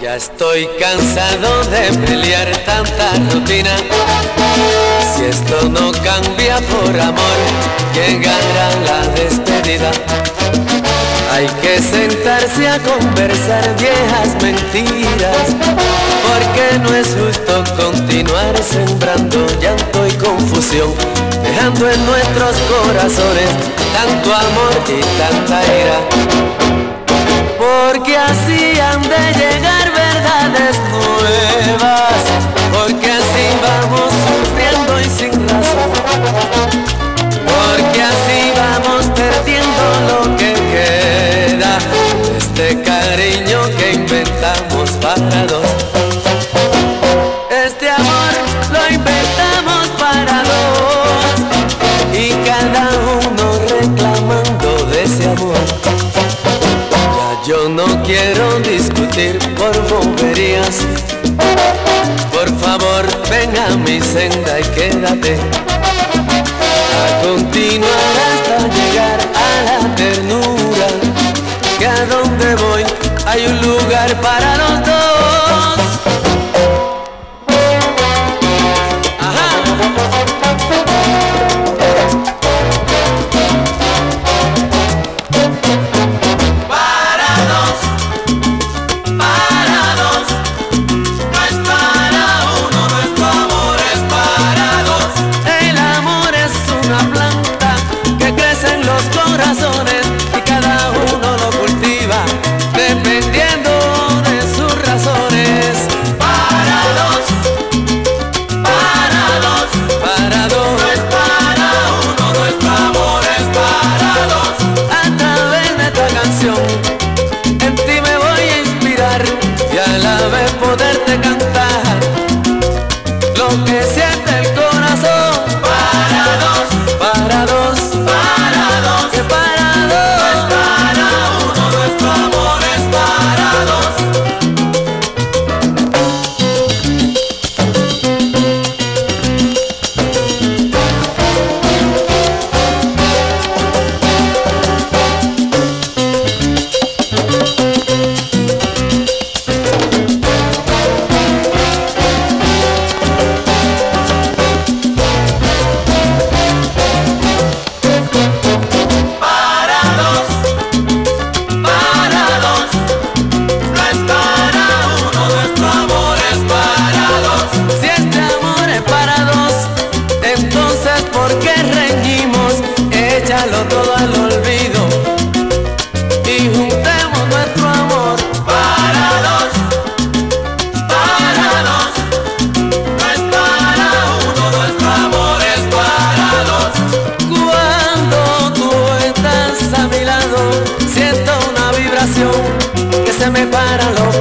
Ya Estoy cansado de pelear tanta rutina. Si esto no cambia por amor, ¿quién ganará la despedida? Hay que sentarse a conversar viejas mentiras, porque no es justo continuar sembrando llanto y confusión, dejando en nuestros corazones tanto amor y tanta ira, porque así han de llegar quiero discutir por boberías. Por favor, ven a mi senda y quédate. A continuación. corazón. se me paran los